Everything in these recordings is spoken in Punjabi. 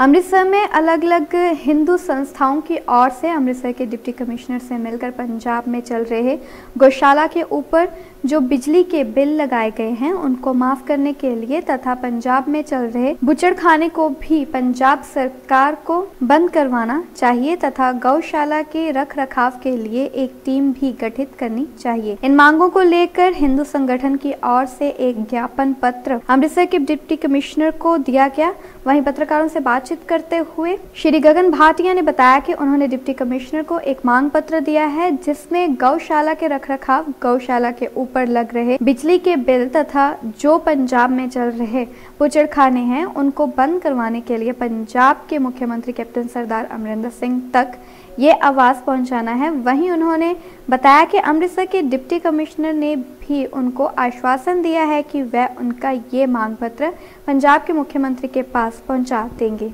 अमृतसर में अलग अलग हिंदू संस्थाओं की ओर से अमृतसर के डिप्टी कमिश्नर से मिलकर पंजाब में चल रहे गौशाला के ऊपर जो बिजली के बिल लगाए गए हैं, उनको माफ़ करने के लिए तथा पंजाब में चल रहे बुचड़ खाने को भी पंजाब सरकार को बंद करवाना चाहिए तथा गौशाला के रख रखाव के लिए एक टीम भी गठित करनी चाहिए। इन मांगों को लेकर हिंदू संगठन की ओर से एक ज्ञापन पत्र अमृतसर के डिप्टी कमिश्नर को दिया गया। वहीं पत्रकारों से बातचीत करते हुए श्री गगन भाटिया ने बताया कि उन्होंने डिप्टी कमिश्नर को एक मांग पत्र दिया है, जिसमें गौशाला के रखरखाव, गौशाला के ऊपर लग रहे बिजली के बिल तथा जो पंजाब में चल रहे बुचड़खाने हैं, उनको बंद करवाने के लिए पंजाब के मुख्यमंत्री कैप्टन सरदार अमरिंदर सिंह तक ये आवाज पहुंचाना है वहीं उन्होंने बताया कि अमृतसर के डिप्टी कमिश्नर ने भी उनको आश्वासन दिया है कि वह उनका ये मांग पत्र पंजाब के मुख्यमंत्री के पास पहुंचा देंगे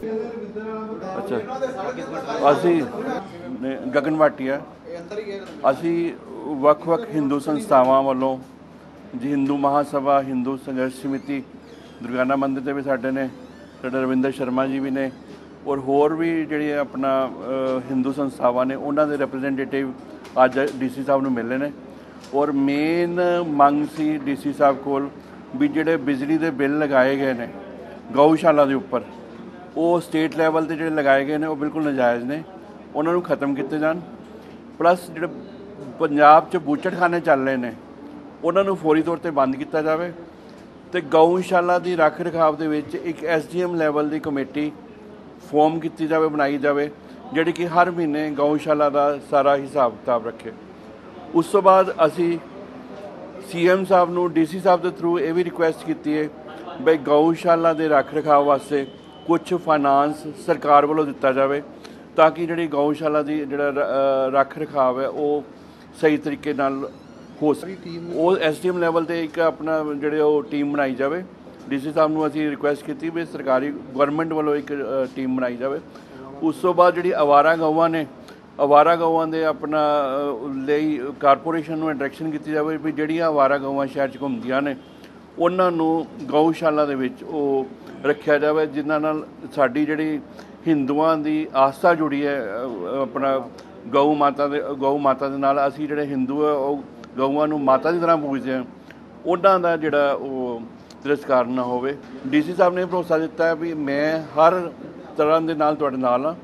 ਅੱਛਾ ਅਸੀਂ ਨੇ- ਗਗਨ ਭਾਟੀਆ ਅਸੀਂ ਵੱਖ-ਵੱਖ ਹਿੰਦੂ ਸੰਸਥਾਵਾਂ ਵੱਲੋਂ ਜੀ ਹਿੰਦੂ ਮਹਾਸਭਾ ਹਿੰਦੂ ਸੰਘਰਸ਼ ਸਮਿਤੀ ਦੁਰਗਾਨਾ ਮੰਦਿਰ ਤੇ ਵੀ ਸਾਡੇ ਨੇ ਸਾਡੇ ਰਵਿੰਦਰ ਸ਼ਰਮਾ ਜੀ ਵੀ ਨੇ ਔਰ ਹੋਰ ਵੀ ਜਿਹੜੇ ਆਪਣਾ ਹਿੰਦੂ ਸੰਸਥਾਵਾਂ ਨੇ, ਉਹਨਾਂ ਦੇ ਰਿਪਰੈਜ਼ੈਂਟੇਟਿਵ ਅੱਜ ਡੀਸੀ ਸਾਹਿਬ ਨੂੰ ਮਿਲੇ ਨੇ। ਔਰ ਮੇਨ ਮੰਗ ਸੀ ਡੀਸੀ ਸਾਹਿਬ ਕੋਲ ਵੀ ਜਿਹੜੇ ਬਿਜਲੀ ਦੇ ਬਿੱਲ ਲਗਾਏ ਗਏ ਨੇ, ਗਊਸ਼ਾਲਾ ਦੇ ਉੱਪਰ, ਉਹ ਸਟੇਟ ਲੈਵਲ ਤੇ ਜਿਹੜੇ ਲਗਾਏ ਗਏ ਨੇ, ਉਹ ਬਿਲਕੁਲ ਨਜਾਇਜ਼ ਨੇ। ਉਹਨਾਂ ਨੂੰ ਖਤਮ ਕੀਤੇ ਜਾਣ। ਪਲੱਸ ਜਿਹੜੇ ਪੰਜਾਬ 'ਚ ਬੂਚੜਖਾਨੇ ਚੱਲ ਰਹੇ ਨੇ, ਉਹਨਾਂ ਨੂੰ ਫੌਰੀ ਤੌਰ ਤੇ ਬੰਦ ਕੀਤਾ ਜਾਵੇ। ਤੇ ਗਊਸ਼ਾਲਾ ਦੀ ਰੱਖ ਰਖਾਵ ਦੇ ਵਿੱਚ ਇੱਕ ਐਸਡੀਐਮ ਲੈਵਲ ਦੀ ਕਮੇਟੀ ਫਾਰਮ ਕੀਤੀ ਜਾਵੇ ਬਣਾਈ ਜਾਵੇ ਜਿਹੜੀ ਕਿ ਹਰ ਮਹੀਨੇ ਗਊਸ਼ਾਲਾ ਦਾ ਸਾਰਾ ਹਿਸਾਬ ਕਿਤਾਬ ਰੱਖੇ। ਉਸ ਤੋਂ ਬਾਅਦ ਅਸੀਂ ਸੀਐਮ ਸਾਹਿਬ ਨੂੰ ਡੀਸੀ ਸਾਹਿਬ ਦੇ ਥਰੂ ਇਹ ਵੀ ਰਿਕੁਐਸਟ ਕੀਤੀ ਹੈ ਬਈ ਗਊਸ਼ਾਲਾ ਦੇ ਰੱਖ ਰਖਾਵ ਵਾਸਤੇ ਕੁਝ ਫਾਈਨਾਂਸ ਸਰਕਾਰ ਵੱਲੋਂ ਦਿੱਤਾ ਜਾਵੇ ਤਾਂ ਕਿ ਜਿਹੜੀ ਗਊਸ਼ਾਲਾ ਦੀ ਜਿਹੜਾ ਰੱਖ ਰਖਾਵ ਹੈ ਉਹ ਸਹੀ ਤਰੀਕੇ ਨਾਲ ਹੋ ਸਕੇ। ਉਹ ਐਸਡੀਐਮ ਲੈਵਲ ਤੇ ਇੱਕ ਆਪਣਾ ਜਿਹੜੇ ਉਹ ਟੀਮ ਬਣਾਈ ਜਾਵੇ। ਡੀਸੀ ਸਾਹਿਬ ਨੂੰ ਅਸੀਂ ਰਿਕੁਐਸਟ ਕੀਤੀ ਵੀ ਸਰਕਾਰੀ ਗਵਰਨਮੈਂਟ ਵੱਲੋਂ ਇੱਕ ਟੀਮ ਬਣਾਈ ਜਾਵੇ। ਉਸ ਤੋਂ ਬਾਅਦ ਜਿਹੜੀ ਅਵਾਰਾ ਗਊਆਂ ਨੇ, ਅਵਾਰਾ ਗਊਆਂ ਦੇ ਆਪਣਾ ਲਈ ਕਾਰਪੋਰੇਸ਼ਨ ਨੂੰ ਡਾਇਰੈਕਸ਼ਨ ਕੀਤੀ ਜਾਵੇ ਵੀ ਜਿਹੜੀਆਂ ਅਵਾਰਾ ਗਊਆਂ ਸ਼ਹਿਰ 'ਚ ਘੁੰਮਦੀਆਂ ਨੇ, ਉਹਨਾਂ ਨੂੰ ਗਊਸ਼ਾਲਾ ਦੇ ਵਿੱਚ ਉਹ ਰੱਖਿਆ ਜਾਵੇ, ਜਿਨ੍ਹਾਂ ਨਾਲ ਸਾਡੀ ਜਿਹੜੀ ਹਿੰਦੂਆਂ ਦੀ ਆਸਥਾ ਜੁੜੀ ਹੈ ਆਪਣਾ ਗਊ ਮਾਤਾ ਦੇ, ਗਊ ਮਾਤਾ ਦੇ ਨਾਲ ਅਸੀਂ ਜਿਹੜੇ ਹਿੰਦੂ ਆ, ਉਹ ਗਊਆਂ ਨੂੰ ਮਾਤਾ ਦੀ ਤਰ੍ਹਾਂ ਪੂਜਦੇ ਆ ਉਹਨਾਂ ਦਾ ਜਿਹੜਾ ਉਹ ਤਿਰਸਕਾਰ ਨਾ ਹੋਵੇ। ਡੀਸੀ ਸਾਹਿਬ ਨੇ ਭਰੋਸਾ ਦਿੱਤਾ ਹੈ ਵੀ ਮੈਂ ਹਰ ਤਰ੍ਹਾਂ ਦੇ ਨਾਲ ਤੁਹਾਡੇ ਨਾਲ ਆ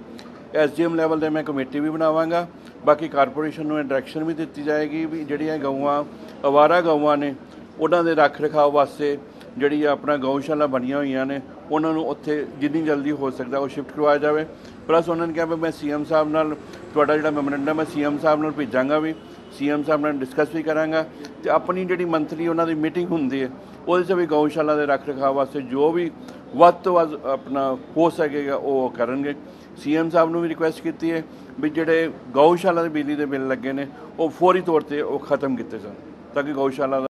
ਐਸਡੀਐਮ ਲੈਵਲ ਤੇ ਮੈਂ ਕਮੇਟੀ ਵੀ ਬਣਾਵਾਂਗਾ। ਬਾਕੀ ਕਾਰਪੋਰੇਸ਼ਨ ਨੂੰ ਡਾਇਰੈਕਸ਼ਨ ਵੀ ਦਿੱਤੀ ਜਾਏਗੀ ਵੀ ਜਿਹੜੀਆਂ ਗਊਆਂ, ਅਵਾਰਾ ਗਊਆਂ ਨੇ, ਉਹਨਾਂ ਦੇ ਰੱਖ ਰਖਾਵ ਵਾਸਤੇ ਜਿਹੜੀ ਆਪਣਾ ਗਊਸ਼ਾਲਾ ਬਣੀਆਂ ਹੋਈਆਂ ਨੇ, ਉਹਨਾਂ ਨੂੰ ਉੱਥੇ ਜਿੰਨੀ ਜਲਦੀ ਹੋ ਸਕਦਾ ਉਹ ਸ਼ਿਫਟ ਕਰਵਾਇਆ ਜਾਵੇ। ਪਲੱਸ ਉਹਨਾਂ ਨੇ ਕਿਹਾ ਵੀ ਮੈਂ ਸੀਐਮ ਸਾਹਿਬ ਨਾਲ, ਤੁਹਾਡਾ ਜਿਹੜਾ ਮੈਮੋਰੈਂਡਮ ਹੈ, ਸੀਐਮ ਸਾਹਿਬ ਨਾਲ ਭੇਜਾਂਗਾ ਵੀ। ਸੀਐਮ ਸਾਹਿਬ ਨਾਲ ਡਿਸਕਸ ਵੀ ਕਰਾਂਗਾ। ਤੇ ਆਪਣੀ ਜਿਹੜੀ ਮੰਥਲੀ ਉਹਨਾਂ ਦੀ ਮੀਟਿੰਗ ਹੁੰਦੀ ਹੈ, ਉਹਦੇ 'ਚ ਵੀ ਗਊਸ਼ਾਲਾ ਦੇ ਰੱਖ ਰਖਾਵ ਵਾਸਤੇ ਜੋ ਵੀ ਵੱਧ ਤੋਂ ਵੱਧ ਆਪਣਾ ਹੋ ਸਕੇਗਾ, ਉਹ ਕਰਨਗੇ। ਸੀਐਮ ਸਾਹਿਬ ਨੂੰ ਵੀ ਰਿਕੁਐਸਟ ਕੀਤੀ ਹੈ ਵੀ ਜਿਹੜੇ ਗਊਸ਼ਾਲਾ ਦੇ ਬਿਜਲੀ ਦੇ ਬਿੱਲ ਲੱਗੇ ਨੇ, ਉਹ ਫੌਰੀ ਤੌਰ ਤੇ ਉਹ ਖਤਮ ਕੀਤੇ ਜਾਣ, ਤਾਂ ਕਿ ਗਊਸ਼ਾਲਾ